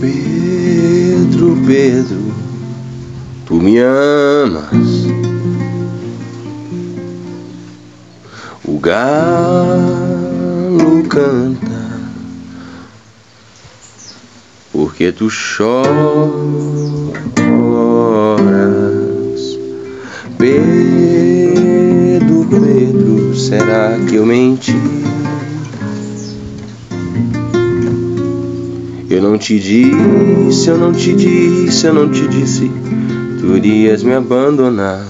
Pedro, Pedro, tu me amas. O galo canta porque tu choras. Pedro, Pedro, será que eu menti? Eu não te disse, eu não te disse, eu não te disse, tu irias me abandonar.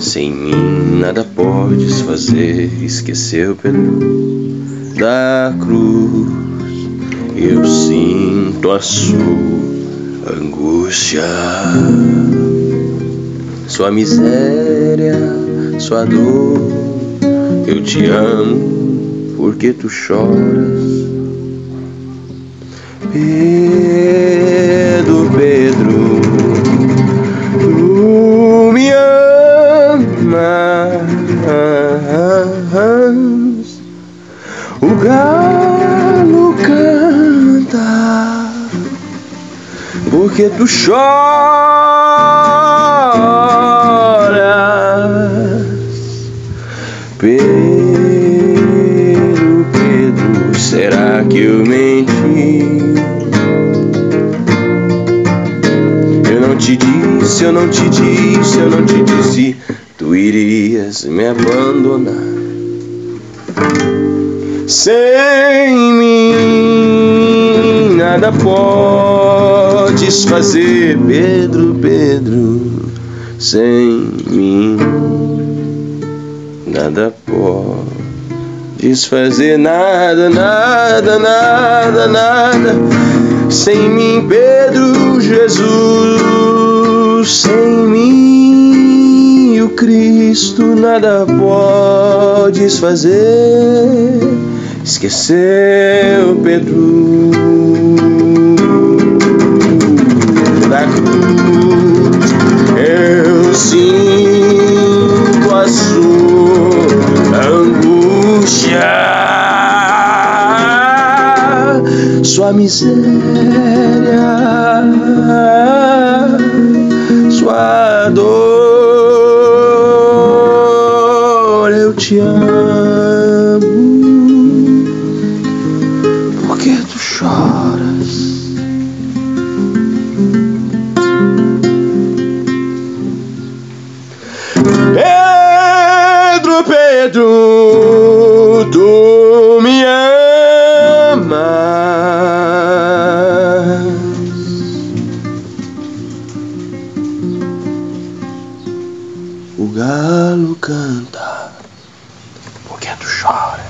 Sem mim nada podes fazer, esqueceu Pedro da cruz. Eu sinto a sua angústia, sua miséria, sua dor. Eu te amo porque tu choras. Pedro, Pedro, tu me amas. O galo canta porque tu choras. Será que eu menti? Eu não te disse, eu não te disse, eu não te disse, tu irias me abandonar. Sem mim nada podes fazer, Pedro, Pedro. Sem mim nada podes fazer, nada, nada, nada, nada. Sem mim, Pedro, Jesus. Sem mim, o Cristo, nada podes fazer. Esqueceu, Pedro, da cruz. Sua miséria, sua dor. Eu te amo. Por que tu choras? Pedro, Pedro, tu O galo canta, porque tu choras.